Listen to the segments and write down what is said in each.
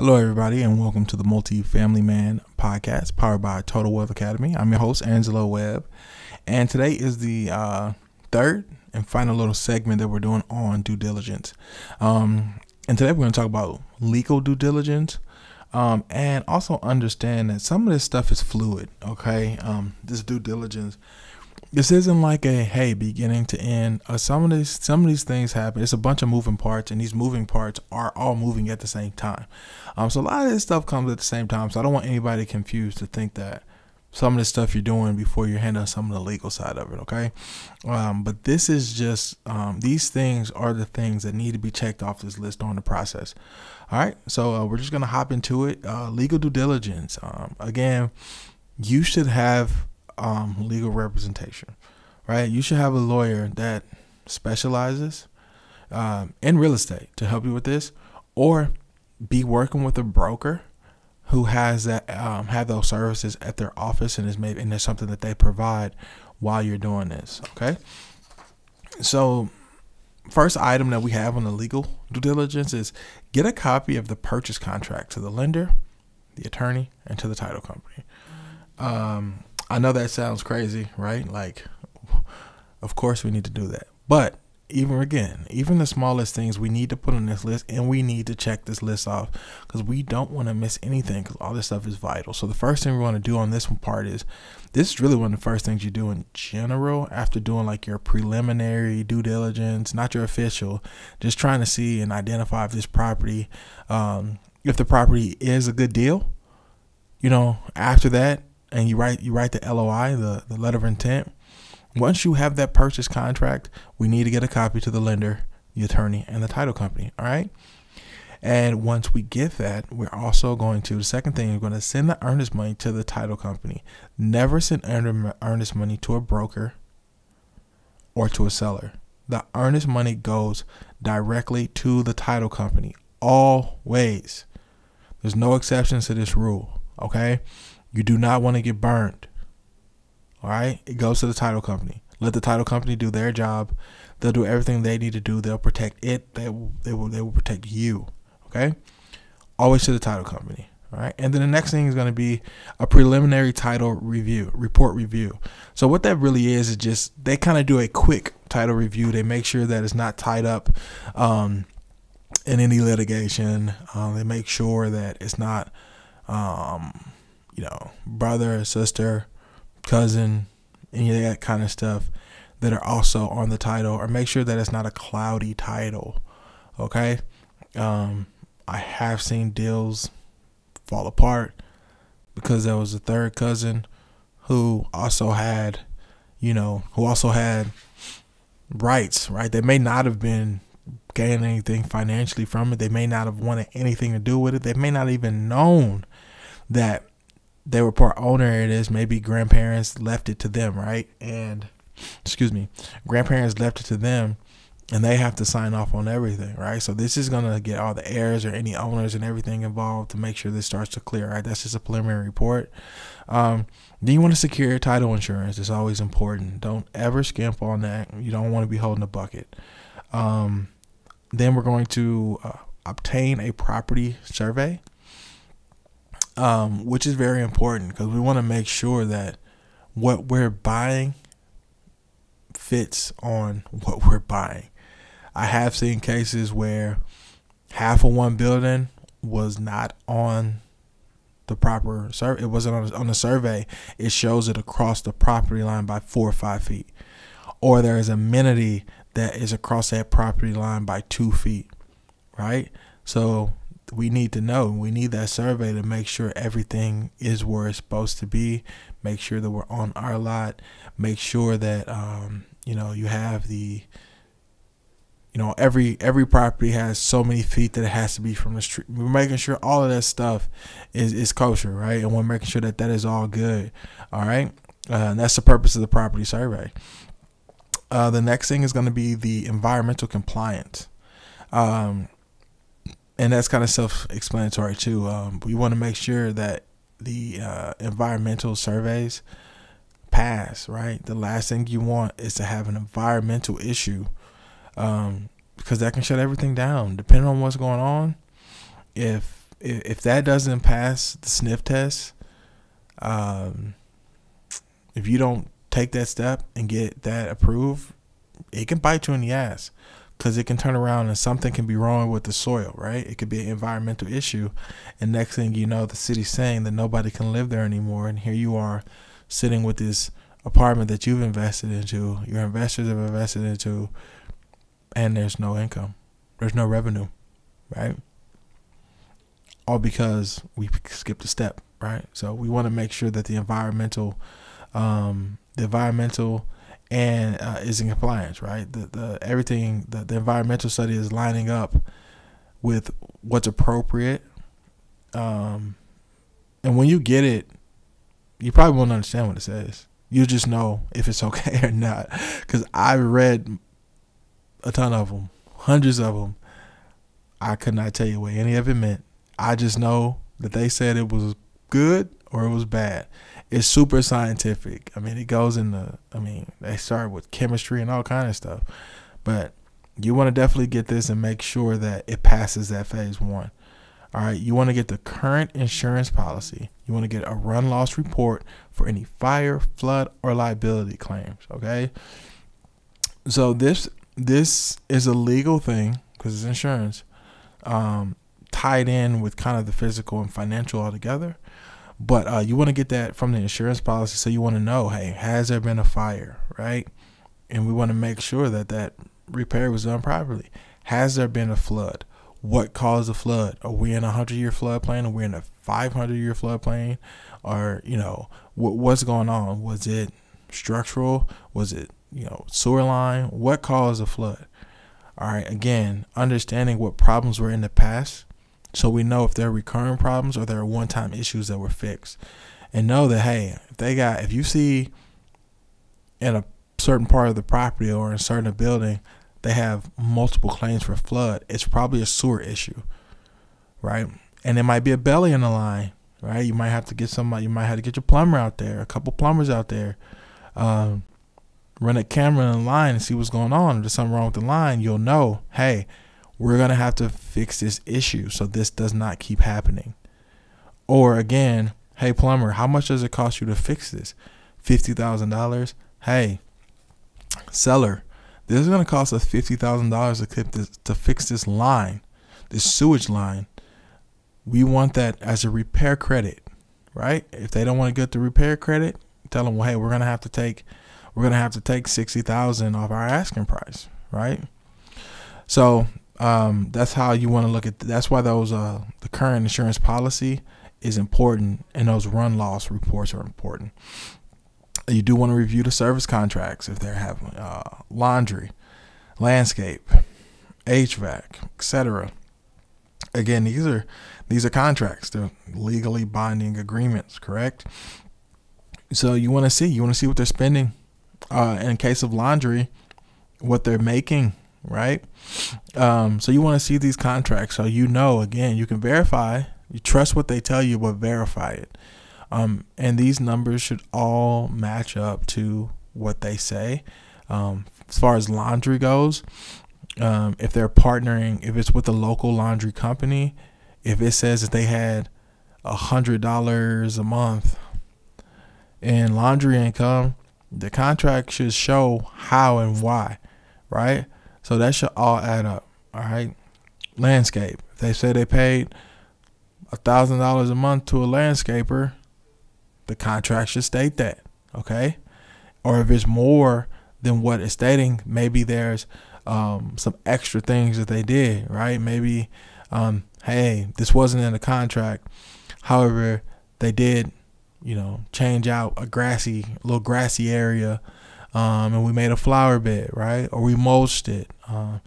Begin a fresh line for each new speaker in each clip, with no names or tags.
Hello, everybody, and welcome to the Multi-Family Man podcast powered by Total Wealth Academy. I'm your host, Angelo Webb, and today is the uh, third and final little segment that we're doing on due diligence. Um, and today we're going to talk about legal due diligence um, and also understand that some of this stuff is fluid, okay? Um, this due diligence this isn't like a hey beginning to end. Uh, some of these some of these things happen. It's a bunch of moving parts and these moving parts are all moving at the same time. Um, so a lot of this stuff comes at the same time so i don't want anybody confused to think that some of the stuff you're doing before you're handling some of the legal side of it okay? Um, but this is just um, these things are the things that need to be checked off this list on the process. All right so uh, we're just gonna hop into it. Uh, legal due diligence. Um, again you should have um, legal representation, right? You should have a lawyer that specializes um, in real estate to help you with this, or be working with a broker who has that um, have those services at their office and is maybe and there's something that they provide while you're doing this. Okay, so first item that we have on the legal due diligence is get a copy of the purchase contract to the lender, the attorney, and to the title company. Um, I know that sounds crazy, right? Like, of course we need to do that. But even again, even the smallest things we need to put on this list and we need to check this list off because we don't want to miss anything because all this stuff is vital. So the first thing we want to do on this part is this is really one of the first things you do in general after doing like your preliminary due diligence, not your official, just trying to see and identify if this property, um, if the property is a good deal. You know, after that, and you write you write the LOI, the, the letter of intent. Once you have that purchase contract, we need to get a copy to the lender, the attorney, and the title company. All right. And once we get that, we're also going to the second thing, we're going to send the earnest money to the title company. Never send earnest money to a broker or to a seller. The earnest money goes directly to the title company. Always. There's no exceptions to this rule. Okay. You do not want to get burned. All right? It goes to the title company. Let the title company do their job. They'll do everything they need to do. They'll protect it. They will, they will, they will protect you. Okay? Always to the title company. All right. And then the next thing is going to be a preliminary title review, report review. So what that really is is just they kind of do a quick title review. They make sure that it's not tied up um, in any litigation. Um, they make sure that it's not um, you know, brother, sister, cousin, any of that kind of stuff that are also on the title, or make sure that it's not a cloudy title. Okay. Um, I have seen deals fall apart because there was a third cousin who also had, you know, who also had rights, right? They may not have been gaining anything financially from it. They may not have wanted anything to do with it. They may not even known that they were part owner it is maybe grandparents left it to them right? And excuse me grandparents left it to them and they have to sign off on everything right? So this is to get all the heirs or any owners and everything involved to make sure this starts to clear right? That's just a preliminary report. Um, then you want to secure title insurance? It's always important. Don't ever skimp on that. You don't want to be holding a bucket. Um, then we're going to uh, obtain a property survey um, which is very important because we want to make sure that what we're buying fits on what we're buying. I have seen cases where half of one building was not on the proper survey. It wasn't on, on the survey. It shows it across the property line by four or five feet. Or there is amenity that is across that property line by two feet, right? So we need to know. We need that survey to make sure everything is where it's supposed to be. Make sure that we're on our lot. Make sure that um, you know you have the you know every every property has so many feet that it has to be from the street. We're making sure all of that stuff is is kosher, right? And we're making sure that that is all good. All right, uh, and that's the purpose of the property survey. Uh, the next thing is going to be the environmental compliance. Um, and that's kind of self-explanatory too. Um, we want to make sure that the uh, environmental surveys pass. Right, the last thing you want is to have an environmental issue, um, because that can shut everything down. Depending on what's going on, if if, if that doesn't pass the sniff test, um, if you don't take that step and get that approved, it can bite you in the ass because it can turn around and something can be wrong with the soil, right? It could be an environmental issue. And next thing you know, the city's saying that nobody can live there anymore. And here you are sitting with this apartment that you've invested into, your investors have invested into, and there's no income, there's no revenue, right? All because we skipped a step, right? So we want to make sure that the environmental, um, the environmental and uh, is in compliance, right? The the everything the, the environmental study is lining up with what's appropriate. Um, and when you get it, you probably won't understand what it says. You just know if it's okay or not. Because I read a ton of them, hundreds of them. I could not tell you what any of it meant. I just know that they said it was good or it was bad it's super scientific. I mean, it goes in the. I mean, they start with chemistry and all kind of stuff, but you want to definitely get this and make sure that it passes that phase one. All right, you want to get the current insurance policy. You want to get a run loss report for any fire, flood, or liability claims. Okay, so this this is a legal thing because it's insurance, um, tied in with kind of the physical and financial altogether. But uh, you want to get that from the insurance policy, so you want to know, hey, has there been a fire, right? And we want to make sure that that repair was done properly. Has there been a flood? What caused the flood? Are we in a hundred year floodplain? Are we in a five hundred year floodplain? Or you know, what what's going on? Was it structural? Was it you know sewer line? What caused the flood? All right. Again, understanding what problems were in the past so we know if they're recurring problems or there are one time issues that were fixed. And know that, hey, if they got, if you see in a certain part of the property or in certain building, they have multiple claims for flood, it's probably a sewer issue, right? And it might be a belly in the line, right? You might have to get somebody, you might have to get your plumber out there, a couple plumbers out there, um, run a camera in the line and see what's going on. If there's something wrong with the line, you'll know, hey, we're going to have to fix this issue so this does not keep happening. Or again, hey, plumber, how much does it cost you to fix this? $50,000? Hey, seller, this is going to cost us $50,000 to, to fix this line, this sewage line. We want that as a repair credit, right? If they don't want to get the repair credit, tell them, well, hey, we're going to have to take we're going to have to take 60,000 off our asking price, right? So um, that's how you want to look at. That's why those uh, the current insurance policy is important, and those run loss reports are important. You do want to review the service contracts if they're having uh, laundry, landscape, HVAC, etc. Again, these are these are contracts. They're legally binding agreements, correct? So you want to see you want to see what they're spending. Uh, in case of laundry, what they're making right? Um, so you want to see these contracts so you know again you can verify. You trust what they tell you, but verify it. Um, and these numbers should all match up to what they say. Um, as far as laundry goes, um, if they're partnering, if it's with a local laundry company, if it says that they had a hundred dollars a month in laundry income, the contract should show how and why, right? So that should all add up. All right. Landscape. If they say they paid a thousand dollars a month to a landscaper, the contract should state that. Okay. Or if it's more than what it's stating, maybe there's um, some extra things that they did, right? Maybe, um, hey, this wasn't in the contract. However, they did, you know, change out a grassy, little grassy area um, and we made a flower bed, right? Or we mulched it. Um,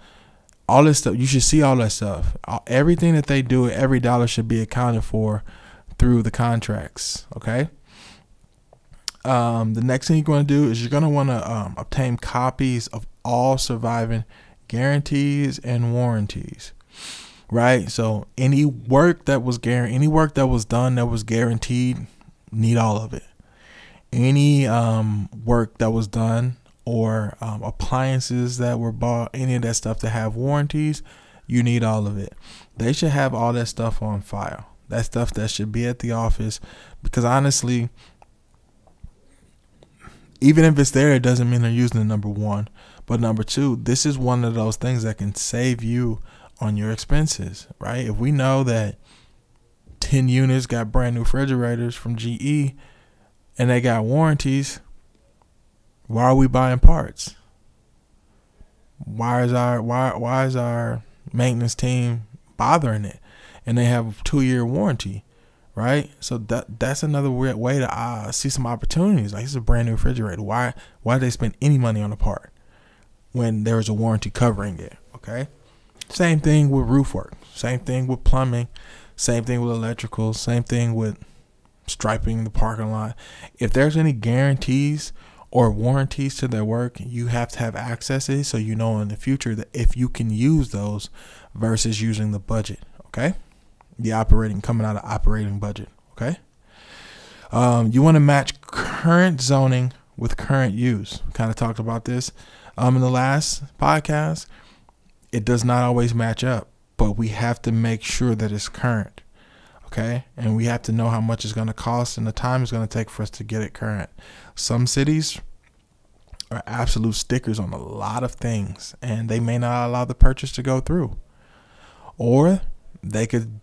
all this stuff, you should see all that stuff. Everything that they do, every dollar should be accounted for through the contracts, okay? Um, the next thing you're going to do is you're going to want to um, obtain copies of all surviving guarantees and warranties, right? So any work that was guaranteed, any work that was done that was guaranteed, need all of it any um, work that was done or um, appliances that were bought, any of that stuff to have warranties, you need all of it. they should have all that stuff on file. That stuff that should be at the office because honestly, even if it's there, it doesn't mean they're using it. Number one, but number two, this is one of those things that can save you on your expenses, right? If we know that 10 units got brand new refrigerators from GE and they got warranties, why are we buying parts? Why is our why why is our maintenance team bothering it? And they have a two year warranty, right? So that that's another weird way to uh, see some opportunities. Like it's a brand new refrigerator. Why why did they spend any money on a part when there is a warranty covering it? Okay. Same thing with roof work. Same thing with plumbing. Same thing with electrical. Same thing with striping the parking lot. If there's any guarantees or warranties to their work, you have to have access to it so you know in the future that if you can use those versus using the budget. Okay, the operating coming out of operating budget. Okay, um, you want to match current zoning with current use. Kind of talked about this um, in the last podcast. It does not always match up, but we have to make sure that it's current okay? And we have to know how much it's going to cost and the time it's going to take for us to get it current. Some cities are absolute stickers on a lot of things and they may not allow the purchase to go through. Or they could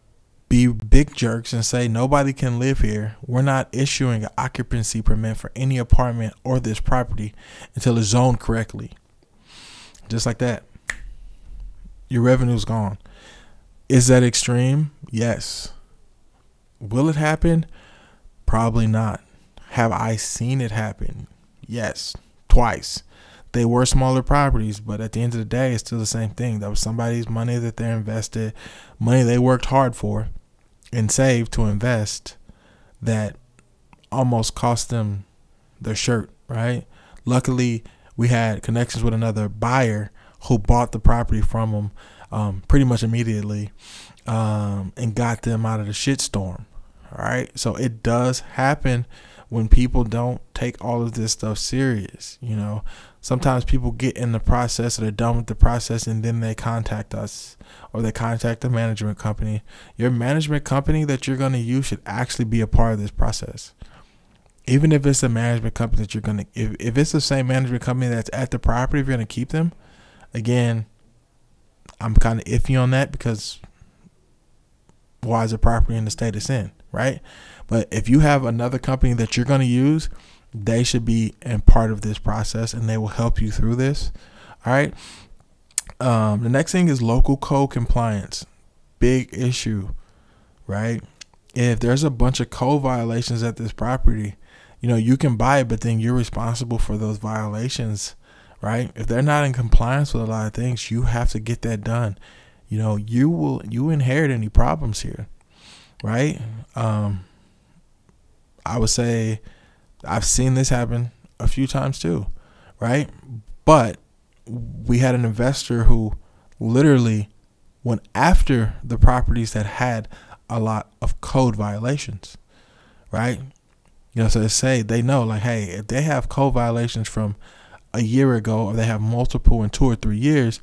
be big jerks and say nobody can live here. We're not issuing an occupancy permit for any apartment or this property until it's zoned correctly. Just like that. Your revenue's gone. Is that extreme? Yes. Will it happen? Probably not. Have I seen it happen? Yes, twice. They were smaller properties, but at the end of the day, it's still the same thing. That was somebody's money that they invested, money they worked hard for and saved to invest that almost cost them their shirt, right? Luckily, we had connections with another buyer who bought the property from them um, pretty much immediately um, and got them out of the shitstorm. All right. So it does happen when people don't take all of this stuff serious. You know, sometimes people get in the process or they're done with the process and then they contact us or they contact the management company. Your management company that you're going to use should actually be a part of this process. Even if it's a management company that you're going to, if, if it's the same management company that's at the property, if you're going to keep them, again, I'm kind of iffy on that because why is the property in the state it's in? right? But if you have another company that you're going to use, they should be in part of this process and they will help you through this. All right. Um, the next thing is local code compliance. Big issue, right? If there's a bunch of code violations at this property, you know, you can buy it, but then you're responsible for those violations, right? If they're not in compliance with a lot of things, you have to get that done. You know, you will you inherit any problems here right? Um, I would say I've seen this happen a few times too, right? But we had an investor who literally went after the properties that had a lot of code violations, right? You know, so they say they know, like, hey, if they have code violations from a year ago or they have multiple in two or three years,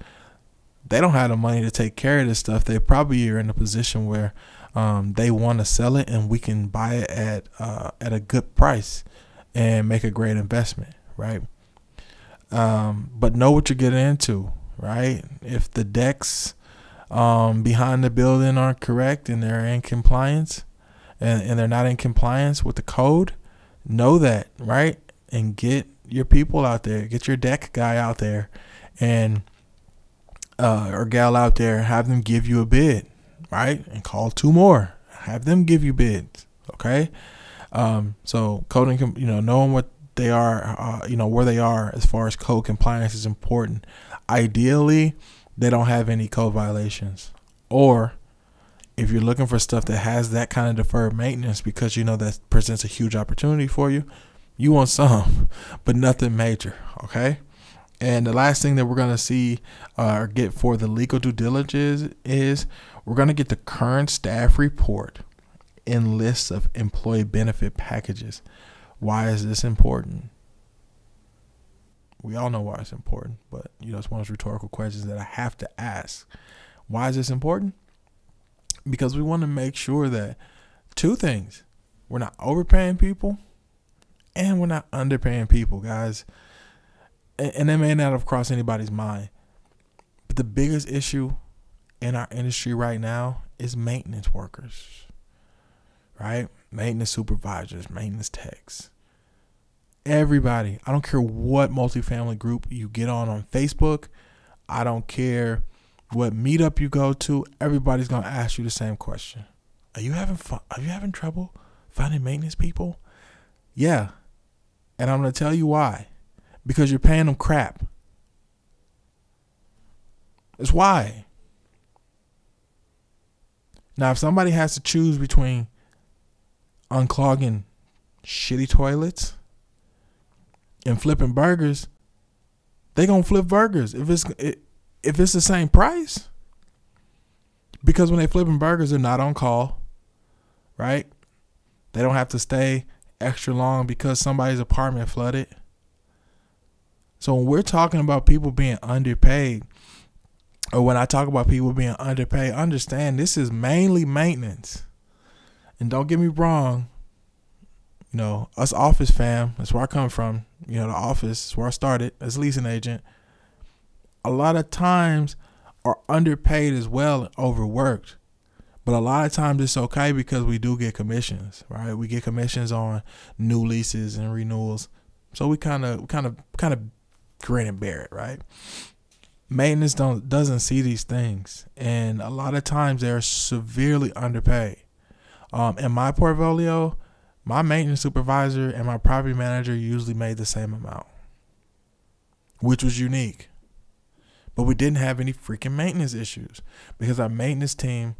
they don't have the money to take care of this stuff. They probably are in a position where um, they want to sell it and we can buy it at uh, at a good price and make a great investment, right? Um, but know what you're getting into, right? If the decks um, behind the building aren't correct and they're in compliance and, and they're not in compliance with the code, know that, right? And get your people out there, get your deck guy out there and uh, or gal out there, have them give you a bid right? And call two more. Have them give you bids. Okay. Um, so coding, you know, knowing what they are, uh, you know, where they are as far as code compliance is important. Ideally, they don't have any code violations. Or if you're looking for stuff that has that kind of deferred maintenance because you know that presents a huge opportunity for you, you want some, but nothing major. Okay. And the last thing that we're going to see uh, or get for the legal due diligence is we're going to get the current staff report and lists of employee benefit packages. Why is this important? We all know why it's important, but you know, it's one of those rhetorical questions that I have to ask. Why is this important? because we want to make sure that two things we're not overpaying people and we're not underpaying people, guys. And, that may not have crossed anybody's mind. But the biggest issue in our industry right now is maintenance workers, right? Maintenance supervisors, maintenance techs. Everybody, I don't care what multifamily group you get on on Facebook, I don't care what meetup you go to, everybody's gonna ask you the same question. Are you having fun? Are you having trouble finding maintenance people? Yeah. And I'm gonna tell you why. Because you're paying them crap. That's why. Now, if somebody has to choose between unclogging shitty toilets and flipping burgers, they gonna flip burgers if it's if it's the same price. Because when they flipping burgers, they're not on call, right? They don't have to stay extra long because somebody's apartment flooded. So when we're talking about people being underpaid, or when I talk about people being underpaid, understand this is mainly maintenance. And don't get me wrong, you know, us office fam, that's where I come from. You know, the office is where I started as leasing agent. A lot of times are underpaid as well overworked. But a lot of times it's okay because we do get commissions, right? We get commissions on new leases and renewals. So we kind of kind of kind of grin and bear it, right? maintenance don't doesn't see these things, and a lot of times they're severely underpaid. Um, in my portfolio, my maintenance supervisor and my property manager usually made the same amount, which was unique. But we didn't have any freaking maintenance issues because our maintenance team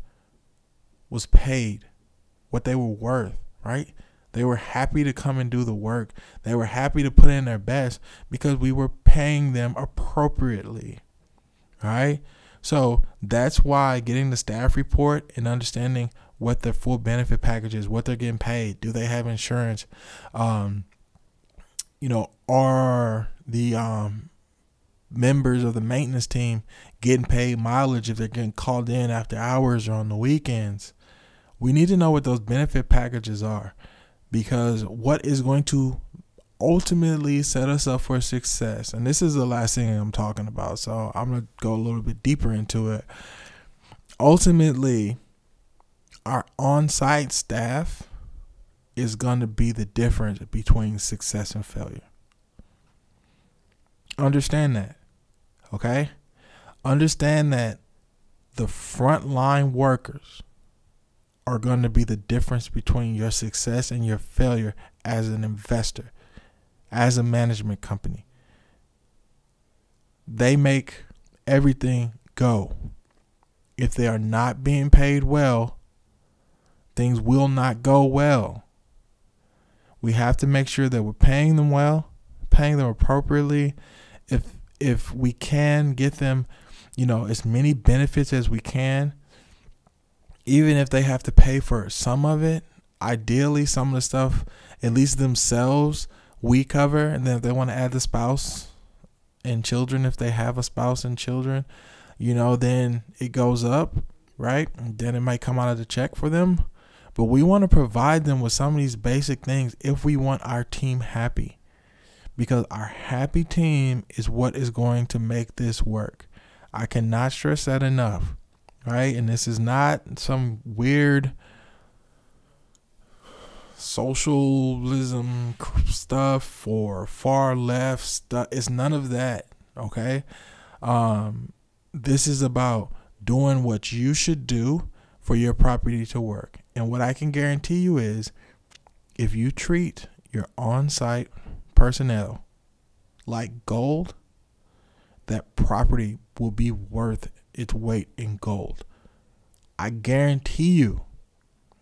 was paid what they were worth, right? They were happy to come and do the work. They were happy to put in their best because we were paying them appropriately. Right. So that's why getting the staff report and understanding what their full benefit package is, what they're getting paid, do they have insurance, um, you know, are the um, members of the maintenance team getting paid mileage if they're getting called in after hours or on the weekends. We need to know what those benefit packages are because what is going to ultimately set us up for success. And this is the last thing I'm talking about. So I'm going to go a little bit deeper into it. Ultimately, our on site staff is going to be the difference between success and failure. Understand that. Okay? Understand that the frontline workers are going to be the difference between your success and your failure as an investor as a management company. They make everything go. If they are not being paid well, things will not go well. We have to make sure that we're paying them well, paying them appropriately. If if we can get them, you know, as many benefits as we can, even if they have to pay for some of it, ideally some of the stuff, at least themselves, we cover, and then if they want to add the spouse and children, if they have a spouse and children, you know, then it goes up, right? And then it might come out of the check for them. But we want to provide them with some of these basic things if we want our team happy. Because our happy team is what is going to make this work. I cannot stress that enough, right? And this is not some weird socialism stuff or far left stuff. It's none of that. Okay. Um, this is about doing what you should do for your property to work. And what I can guarantee you is if you treat your on site personnel like gold, that property will be worth its weight in gold. I guarantee you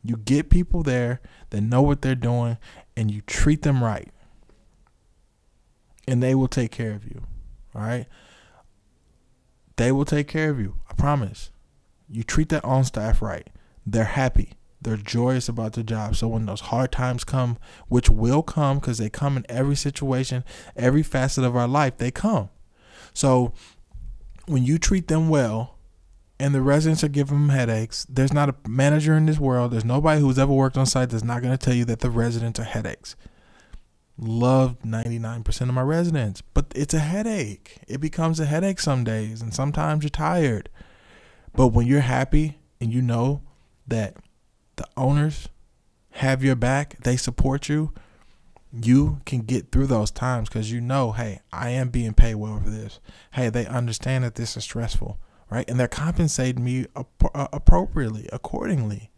you get people there that know what they're doing and you treat them right. And they will take care of you. All right? They will take care of you. I promise. You treat that on staff right. They're happy. They're joyous about the job. So when those hard times come, which will come because they come in every situation, every facet of our life, they come. So when you treat them well, and the residents are giving them headaches. There's not a manager in this world, there's nobody who's ever worked on site that's not going to tell you that the residents are headaches. Love 99% of my residents, but it's a headache. It becomes a headache some days, and sometimes you're tired. But when you're happy and you know that the owners have your back, they support you, you can get through those times because you know, hey, I am being paid well for this. Hey, they understand that this is stressful, right? And they're compensating me ap- uh, appropriately, accordingly,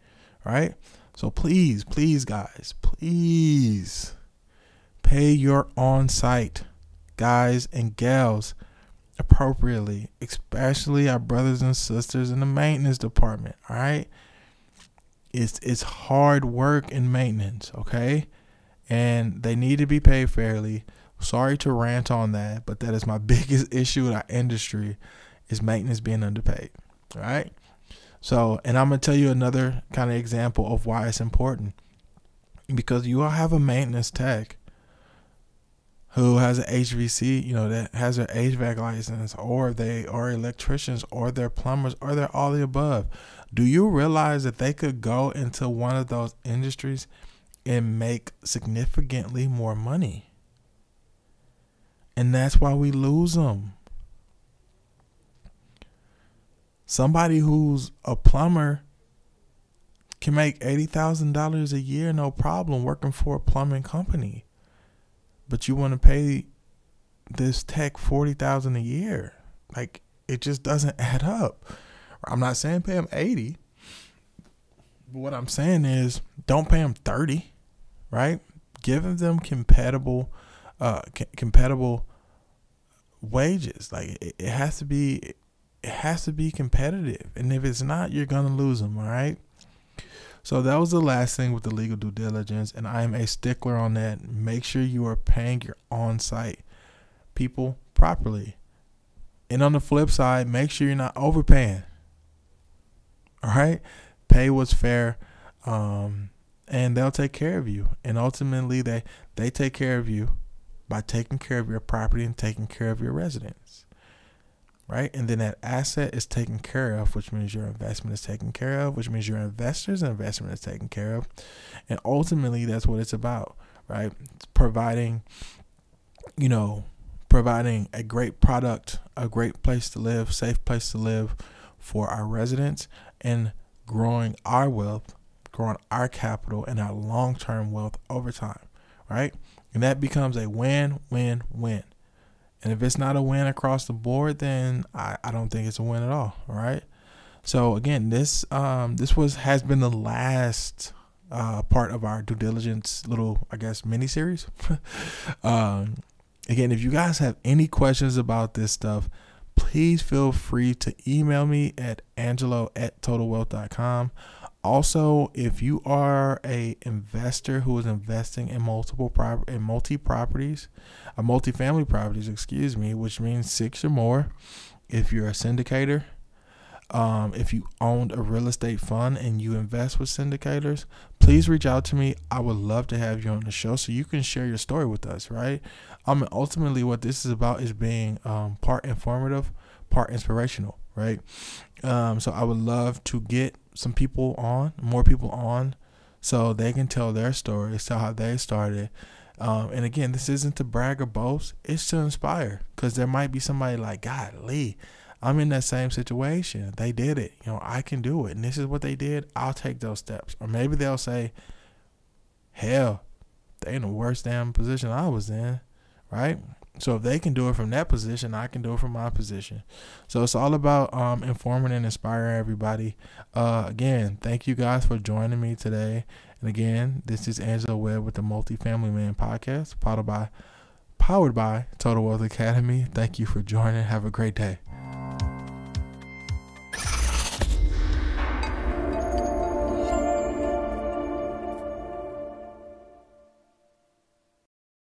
right? So please, please, guys, please pay your on site guys and gals appropriately, especially our brothers and sisters in the maintenance department, all right? It's it's hard work in maintenance, okay? And they need to be paid fairly. Sorry to rant on that, but that is my biggest issue in our industry is maintenance being underpaid. All right. So, and I'm gonna tell you another kind of example of why it's important. Because you all have a maintenance tech who has an HVC, you know, that has their HVAC license, or they are electricians, or they're plumbers, or they're all the above. Do you realize that they could go into one of those industries and make significantly more money. And that's why we lose them. Somebody who's a plumber can make $80,000 a year no problem working for a plumbing company. But you want to pay this tech 40,000 a year. Like it just doesn't add up. I'm not saying pay him 80. But what I'm saying is don't pay him 30 right? Giving them compatible, uh, compatible wages. Like it, it has to be, it has to be competitive. And if it's not, you're gonna lose them. All right. So that was the last thing with the legal due diligence, and I am a stickler on that. Make sure you are paying your on-site people properly. And on the flip side, make sure you're not overpaying. All right, pay what's fair. Um, and they'll take care of you. And ultimately, they they take care of you by taking care of your property and taking care of your residents, right? And then that asset is taken care of, which means your investment is taken care of, which means your investors' investment is taken care of, and ultimately, that's what it's about, right? It's providing, you know, providing a great product, a great place to live, safe place to live for our residents, and growing our wealth growing our capital and our long term wealth over time, right? And that becomes a win, win, win. And if it's not a win across the board, then I, I don't think it's a win at all. All right. So again, this um this was has been the last uh part of our due diligence little I guess mini series. um again, if you guys have any questions about this stuff, please feel free to email me at angelo at totalwealth.com. Also, if you are a investor who is investing in multiple prop in multi properties, a uh, multifamily properties, excuse me, which means six or more. If you're a syndicator, um, if you owned a real estate fund and you invest with syndicators, please reach out to me. I would love to have you on the show so you can share your story with us, right? Mean, ultimately, what this is about is being um, part informative, part inspirational, right? Um, so I would love to get some people on, more people on, so they can tell their story, tell how they started. Um, and again, this isn't to brag or boast; it's to inspire. Because there might be somebody like, God, Lee, I'm in that same situation. They did it. You know, I can do it. And this is what they did. I'll take those steps. Or maybe they'll say, Hell, they in the worst damn position I was in, right? So if they can do it from that position, I can do it from my position. So it's all about um, informing and inspiring everybody. Uh, again, thank you guys for joining me today. And again, this is Angelo Webb with the Multifamily Man podcast, powered by powered by Total Wealth Academy. Thank you for joining. Have a great day.